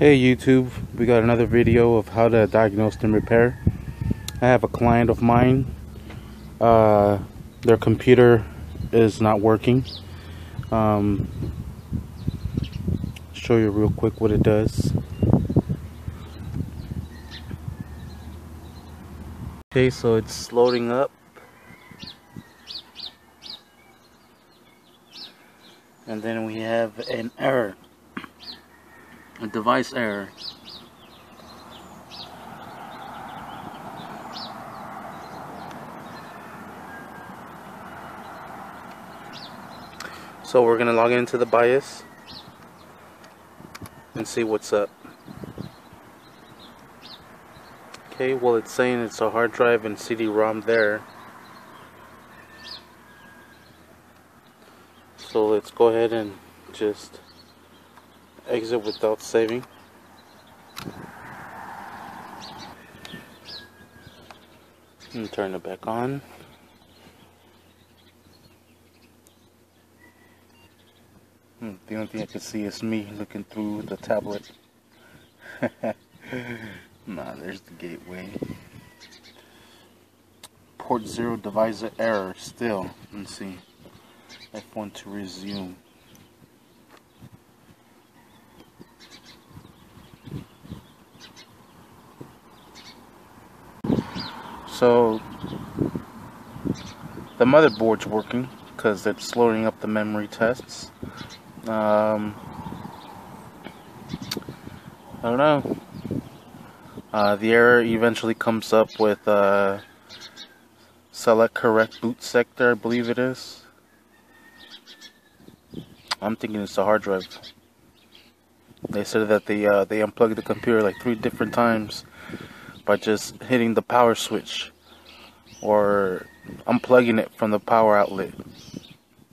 Hey YouTube, we got another video of how to diagnose and repair. I have a client of mine. Uh, their computer is not working. Um, show you real quick what it does. Okay, so it's loading up. And then we have an error a device error. So we're gonna log into the BIOS and see what's up. Okay, well it's saying it's a hard drive and CD-ROM there. So let's go ahead and just exit without saving. And turn it back on. Hmm, the only thing I can see is me looking through the tablet. nah, there's the gateway. Port 0 device error still. Let's see. F1 to resume. So the motherboard's working because it's loading up the memory tests. Um, I don't know. Uh, the error eventually comes up with uh, select correct boot sector, I believe it is. I'm thinking it's the hard drive. They said that they uh, they unplugged the computer like three different times by just hitting the power switch or unplugging it from the power outlet.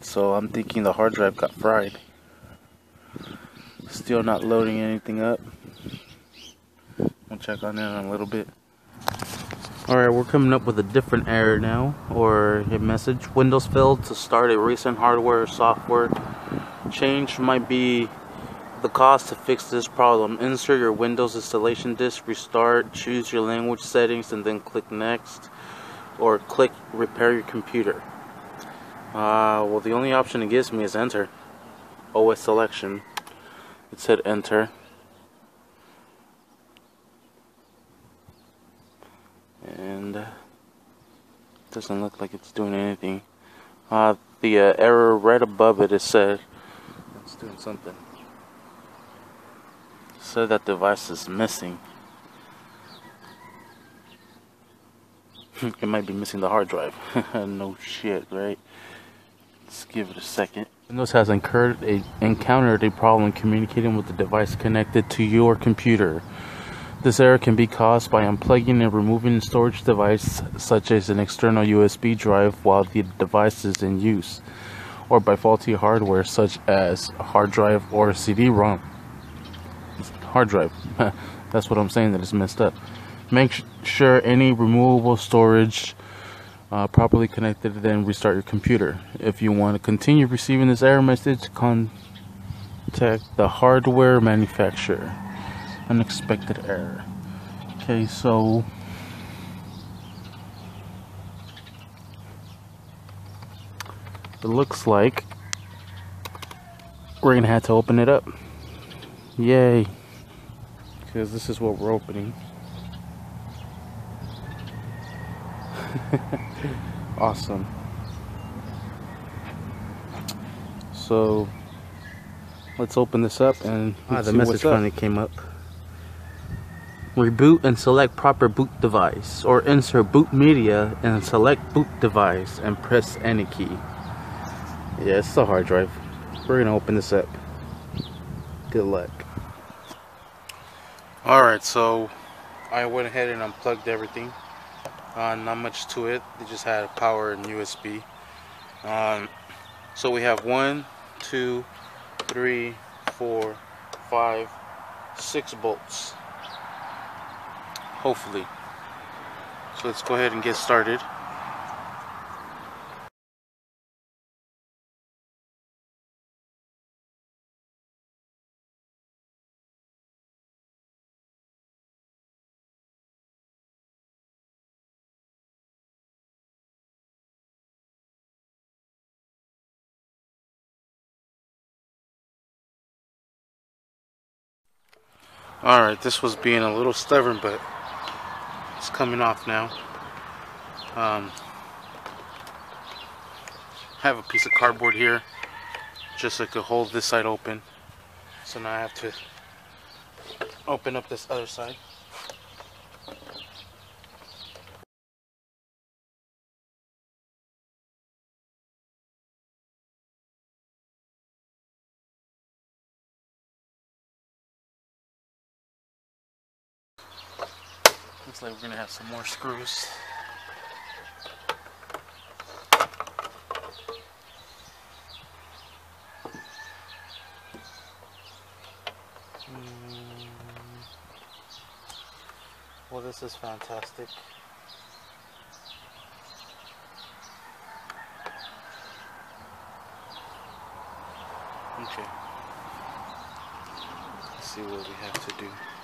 So I'm thinking the hard drive got fried. Still not loading anything up. We'll check on that in a little bit. Alright, we're coming up with a different error now, or a message. Windows failed to start a recent hardware or software change might be the cost to fix this problem. Insert your Windows installation disk, restart, choose your language settings, and then click next. Or click repair your computer. Uh, well, the only option it gives me is enter. OS selection. It said enter. And doesn't look like it's doing anything. Uh, the uh, error right above it is said it's doing something that device is missing. it might be missing the hard drive. no shit, right? Let's give it a second. Windows has incurred a, encountered a problem communicating with the device connected to your computer. This error can be caused by unplugging and removing a storage device such as an external USB drive while the device is in use, or by faulty hardware such as a hard drive or CD-ROM hard drive. That's what I'm saying that it's messed up. Make sure any removable storage uh, properly connected, then restart your computer. If you want to continue receiving this error message, contact the hardware manufacturer. Unexpected error. Okay, so it looks like we're gonna have to open it up. Yay because this is what we're opening. awesome. So let's open this up and ah, the message finally came up. Reboot and select proper boot device or insert boot media and select boot device and press any key. Yeah, it's a hard drive. We're gonna open this up. Good luck. Alright, so I went ahead and unplugged everything. Uh, not much to it. It just had power and USB. Um, so we have one, two, three, four, five, six bolts. Hopefully. So let's go ahead and get started. Alright, this was being a little stubborn, but it's coming off now. Um, I have a piece of cardboard here just so I could hold this side open. So now I have to open up this other side. Looks like we're gonna have some more screws. Mm. Well, this is fantastic. Okay. Let's see what we have to do.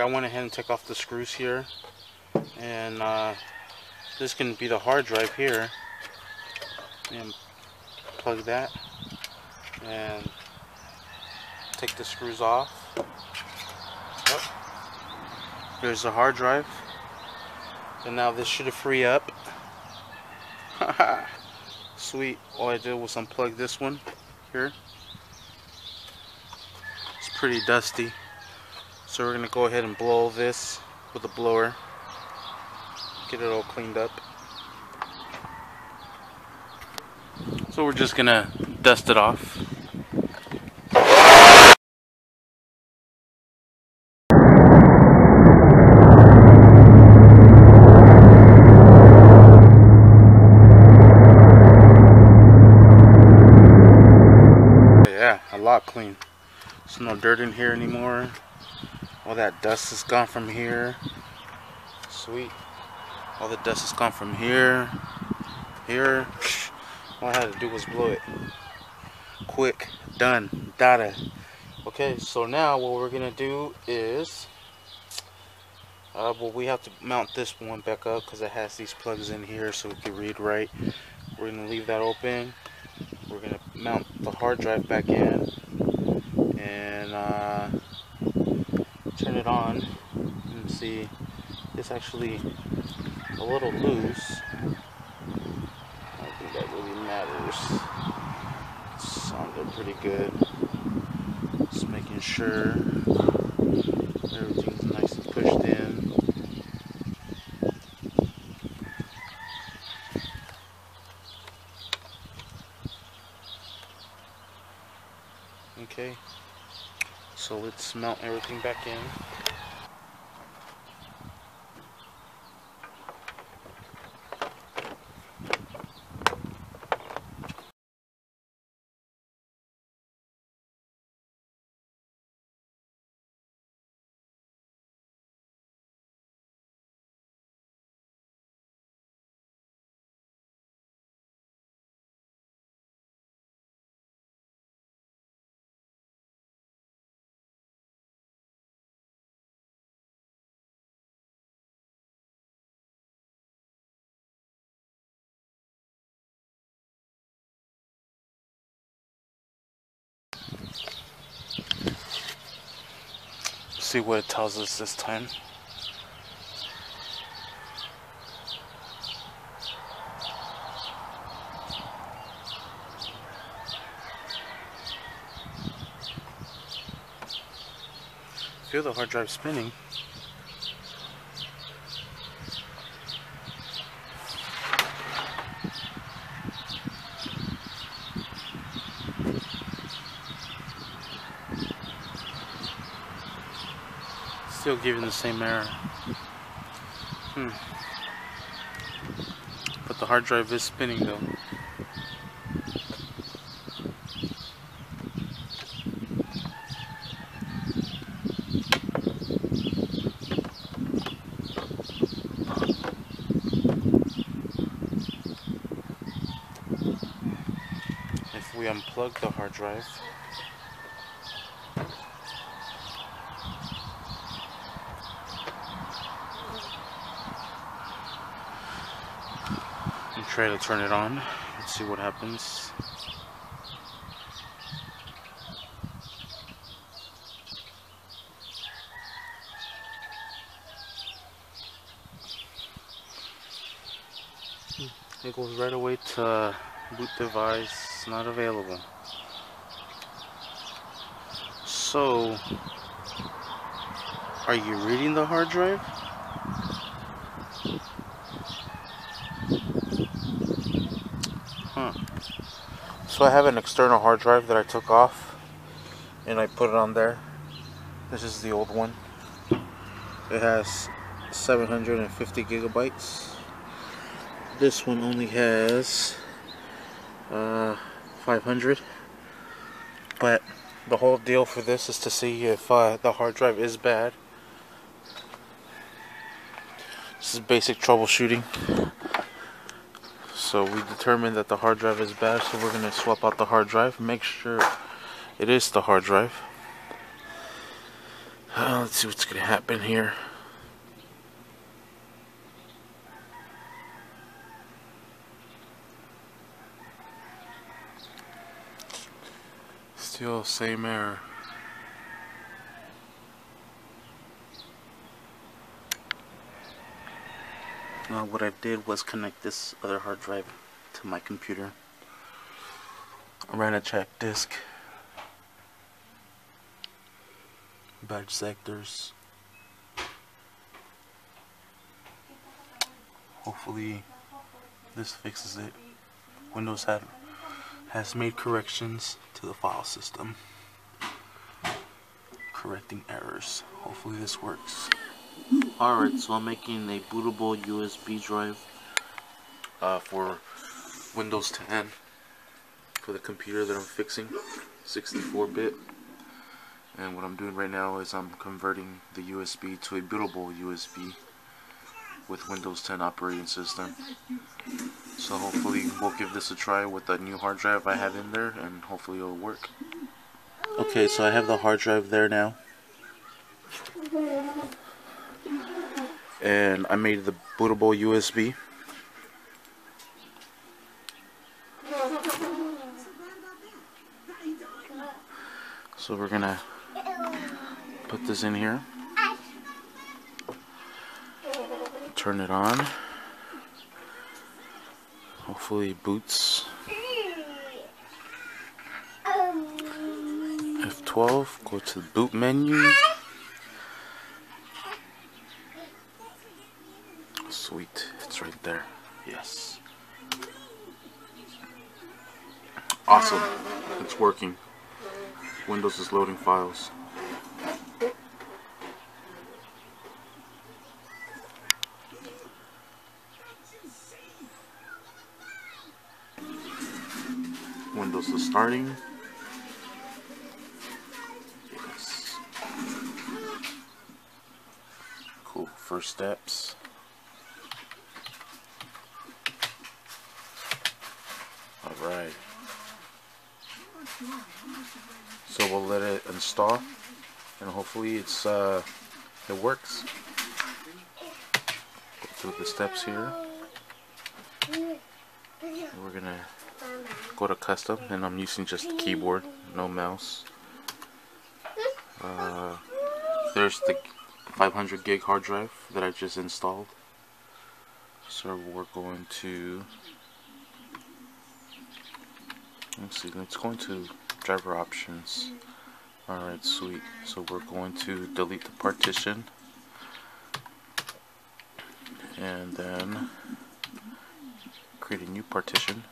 I went ahead and took off the screws here. And uh, this can be the hard drive here. And plug that. And take the screws off. Oh. Here's the hard drive. And now this should free up. Sweet. All I did was unplug this one here. It's pretty dusty. So we're going to go ahead and blow this with a blower. Get it all cleaned up. So we're just going to dust it off. Yeah, a lot clean. There's no dirt in here anymore. All that dust is gone from here. Sweet. All the dust is gone from here. Here. All I had to do was blow it. Quick. Done. Data. Okay, so now what we're going to do is... Uh, well, we have to mount this one back up because it has these plugs in here so we can read right. We're going to leave that open. We're going to mount the hard drive back in. And... Uh, turn it on and see it's actually a little loose. I think that really matters. It sounded pretty good. Just making sure everything's nice and pushed in. Okay. So let's mount everything back in. See what it tells us this time. Feel the hard drive spinning. Still giving the same error. Hmm. But the hard drive is spinning though. If we unplug the hard drive, try to turn it on. Let's see what happens. Hmm. It goes right away to boot device not available. So, are you reading the hard drive? So I have an external hard drive that I took off and I put it on there. This is the old one. It has 750 gigabytes this one only has uh, 500 but the whole deal for this is to see if uh, the hard drive is bad this is basic troubleshooting so we determined that the hard drive is bad so we're going to swap out the hard drive. Make sure it is the hard drive. Uh, let's see what's going to happen here. Still same error. Now what I did was connect this other hard drive to my computer. I ran a check disk. Badge sectors. Hopefully this fixes it. Windows had has made corrections to the file system correcting errors hopefully this works alright so I'm making a bootable USB drive uh, for Windows 10 for the computer that I'm fixing 64-bit and what I'm doing right now is I'm converting the USB to a bootable USB with Windows 10 operating system so hopefully we'll give this a try with the new hard drive I have in there and hopefully it'll work. Okay, so I have the hard drive there now. And I made the bootable USB. So we're gonna put this in here. Turn it on. Hopefully boots. F12, go to the boot menu. Sweet, it's right there. Yes. Awesome, it's working. Windows is loading files. Windows is starting. Yes. Cool. First steps. Alright. So we'll let it install and hopefully it's uh it works. Go through the steps here. We're gonna go to custom and I'm using just the keyboard no mouse uh, there's the 500 gig hard drive that I just installed so we're going to let's see let's go into driver options alright sweet so we're going to delete the partition and then create a new partition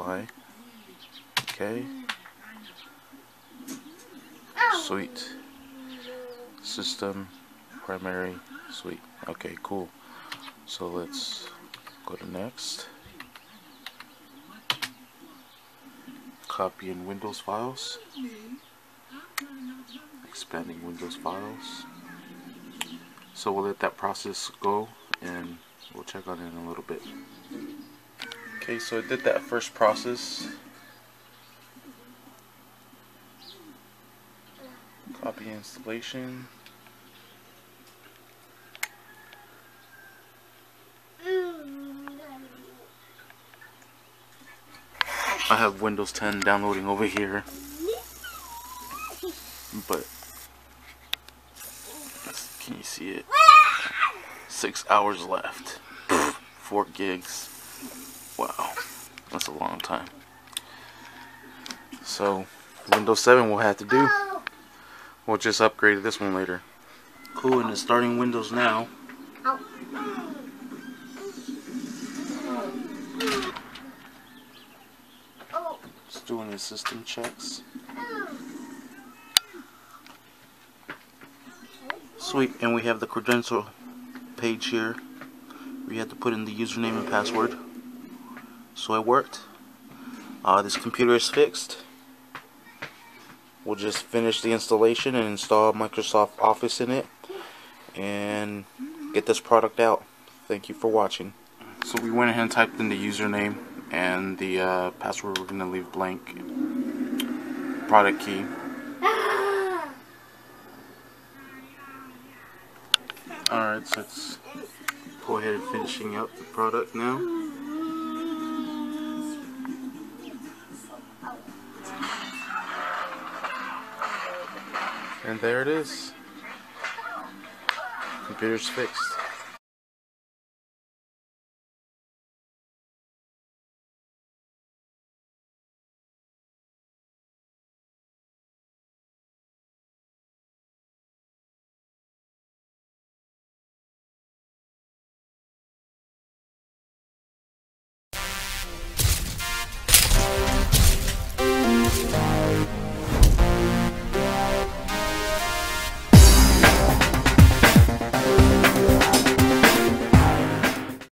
apply. Okay. Sweet. System, primary, sweet. Okay, cool. So let's go to next. Copy in Windows files. Expanding Windows files. So we'll let that process go and we'll check on it in a little bit. Okay, so I did that first process. Copy installation. I have Windows 10 downloading over here. But can you see it? Six hours left. Four gigs. Wow. That's a long time. So Windows 7 will have to do. We'll just upgrade this one later. Cool, and it's starting Windows now. Just doing the system checks. Sweet, and we have the credential page here. We had to put in the username and password. So it worked. Uh, this computer is fixed. We'll just finish the installation and install Microsoft Office in it and get this product out. Thank you for watching. So we went ahead and typed in the username and the uh, password we're going to leave blank. Product key. Alright, so let's go ahead and finishing up the product now. And there it is. Computer's fixed.